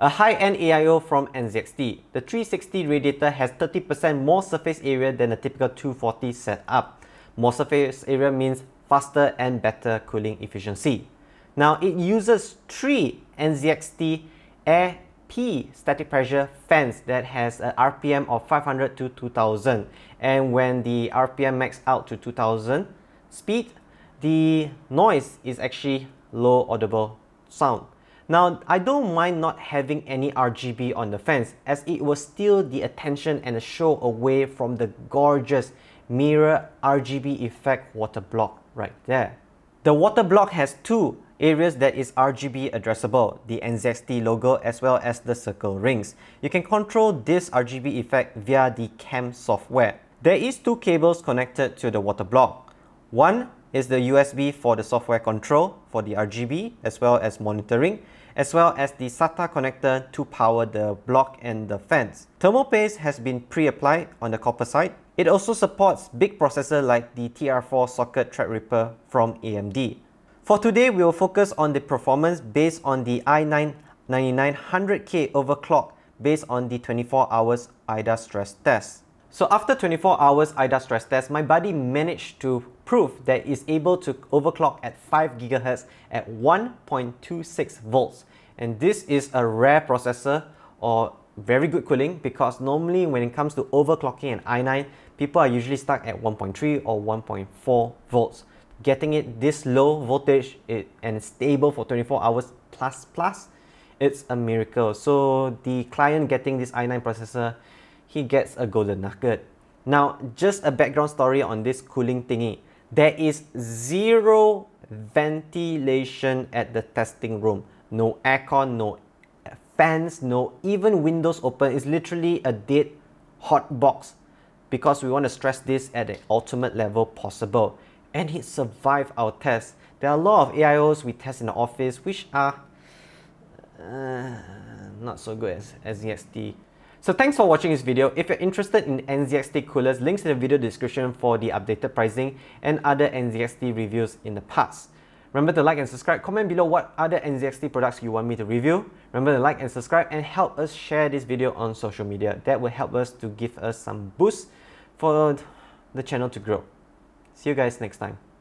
A high-end AIO from NZXT. The 360 radiator has 30% more surface area than a typical 240 setup. More surface area means faster and better cooling efficiency. Now it uses three NZXT Aer P static pressure fans that has a RPM of 500 to 2000 and when the RPM max out to 2000 speed the noise is actually low audible sound. Now I don't mind not having any RGB on the fence as it will steal the attention and the show away from the gorgeous mirror RGB effect water block right there. The water block has two areas that is RGB addressable, the NZXT logo as well as the circle rings. You can control this RGB effect via the CAM software. There is two cables connected to the water block. One is the USB for the software control for the RGB as well as monitoring as well as the SATA connector to power the block and the fans. Thermal paste has been pre-applied on the copper side. It also supports big processor like the TR4 socket Threadripper from AMD. For today, we will focus on the performance based on the i9 9900K overclock based on the 24 hours AIDA stress test. So after 24 hours AIDA stress test, my buddy managed to prove that it's able to overclock at 5 GHz at 1.26 volts. And this is a rare processor or very good cooling because normally when it comes to overclocking an i9, people are usually stuck at 1.3 or 1.4 volts getting it this low voltage and stable for 24 hours plus plus, it's a miracle. So the client getting this i9 processor, he gets a golden nugget. Now, just a background story on this cooling thingy. There is zero ventilation at the testing room. No aircon, no fans, no even windows open. It's literally a dead hot box because we want to stress this at the ultimate level possible and it survived our test. There are a lot of AIOs we test in the office which are uh, not so good as as NZXT. So thanks for watching this video. If you're interested in NZXT coolers, links in the video description for the updated pricing and other NZXT reviews in the past. Remember to like and subscribe. Comment below what other NZXT products you want me to review. Remember to like and subscribe and help us share this video on social media. That will help us to give us some boost for the channel to grow. See you guys next time.